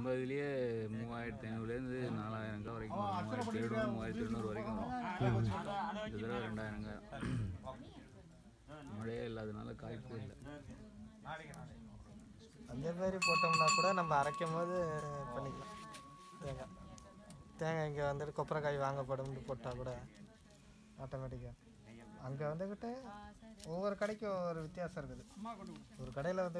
ஐம்பதுலேயே மூவாயிரத்தி ஐநூறுலேருந்து நாலாயிரம் காய் வரைக்கும் மூவாயிரத்தி எழுநூறு மூவாயிரத்தி எழுநூறு வரைக்கும் வரும். இந்த தடவை ரெண்டாயிரம் மழையே இல்லாதனால காய்ப்பு இல்லை. அந்த மாதிரி போட்டோம்னா கூட நம்ம அரைக்கும் போது பண்ணிக்கலாம். தேங்காய். தேங்காய் இங்கே வந்துட்டு கொப்பரைக்காய் வாங்கப்படும்னு போட்டால் கூட ஆட்டோமேட்டிக்காக அங்கே வந்துக்கிட்டு ஒவ்வொரு கடைக்கும் ஒவ்வொரு வித்தியாசம் இருக்குது. ஒரு கடையில் வந்து